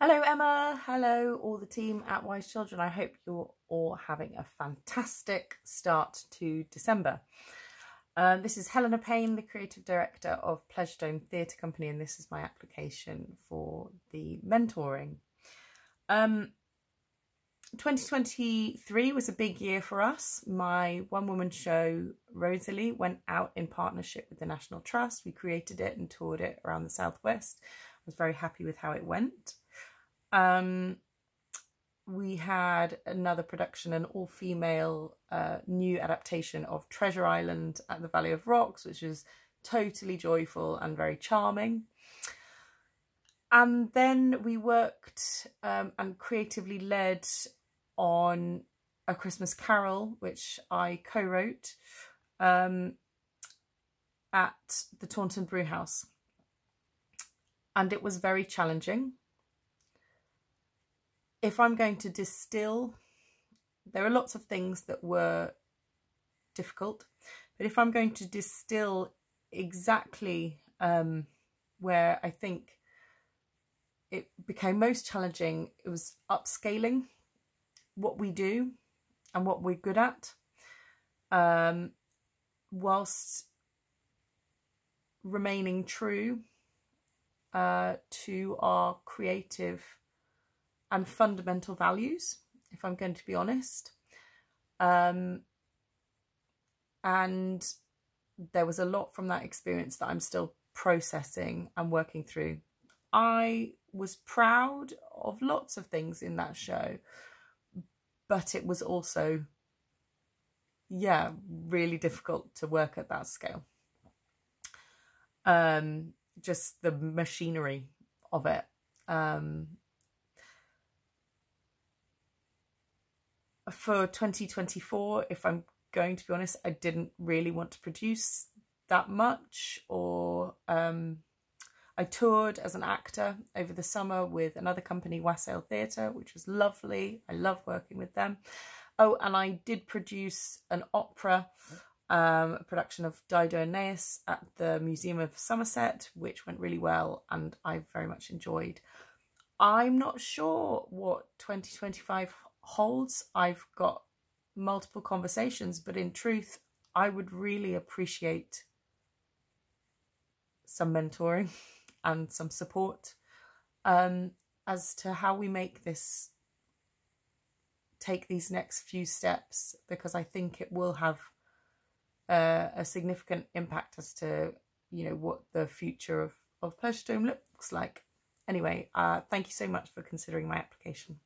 Hello, Emma. Hello, all the team at Wise Children. I hope you're all having a fantastic start to December. Um, this is Helena Payne, the creative director of Pleasure Dome Theatre Company, and this is my application for the mentoring. Um, 2023 was a big year for us. My one woman show, Rosalie, went out in partnership with the National Trust. We created it and toured it around the Southwest. I was very happy with how it went. Um, we had another production, an all female uh, new adaptation of Treasure Island at the Valley of Rocks, which was totally joyful and very charming. And then we worked um, and creatively led on A Christmas Carol, which I co wrote um, at the Taunton Brewhouse. And it was very challenging if I'm going to distill, there are lots of things that were difficult, but if I'm going to distill exactly um, where I think it became most challenging, it was upscaling what we do and what we're good at, um, whilst remaining true uh, to our creative and fundamental values, if I'm going to be honest. Um, and there was a lot from that experience that I'm still processing and working through. I was proud of lots of things in that show, but it was also, yeah, really difficult to work at that scale. Um, just the machinery of it. Um, for 2024, if I'm going to be honest, I didn't really want to produce that much or um, I toured as an actor over the summer with another company, Wassail Theatre, which was lovely. I love working with them. Oh, and I did produce an opera, um, a production of Dido and Aeneas at the Museum of Somerset, which went really well and I very much enjoyed. I'm not sure what 2025 holds. I've got multiple conversations, but in truth, I would really appreciate some mentoring and some support um, as to how we make this take these next few steps because I think it will have uh, a significant impact as to you know what the future of of Pleasure Dome looks like. Anyway, uh, thank you so much for considering my application.